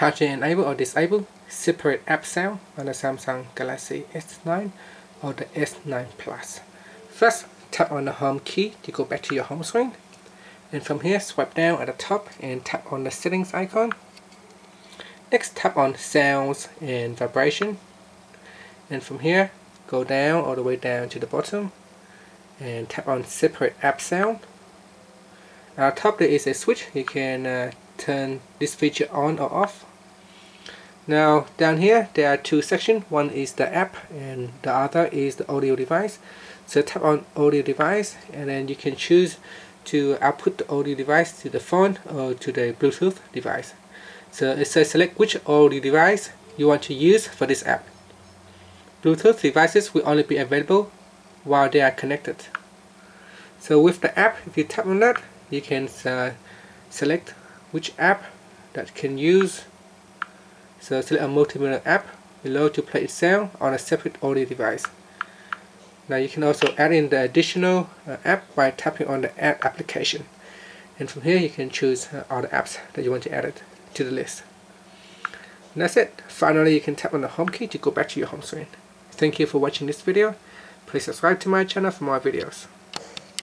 how to enable or disable separate app sound on the Samsung Galaxy S9 or the S9 Plus. First, tap on the home key to go back to your home screen. And from here, swipe down at the top and tap on the settings icon. Next, tap on sounds and vibration. And from here, go down all the way down to the bottom and tap on separate app sound. At the top there is a switch, you can uh, turn this feature on or off. Now down here there are two sections, one is the app and the other is the audio device. So tap on audio device and then you can choose to output the audio device to the phone or to the Bluetooth device. So it says select which audio device you want to use for this app. Bluetooth devices will only be available while they are connected. So with the app, if you tap on that, you can uh, select which app that can use. So select a multimedia app below to play itself on a separate audio device. Now you can also add in the additional uh, app by tapping on the add application. And from here you can choose uh, all the apps that you want to add it to the list. And that's it. Finally you can tap on the home key to go back to your home screen. Thank you for watching this video. Please subscribe to my channel for more videos.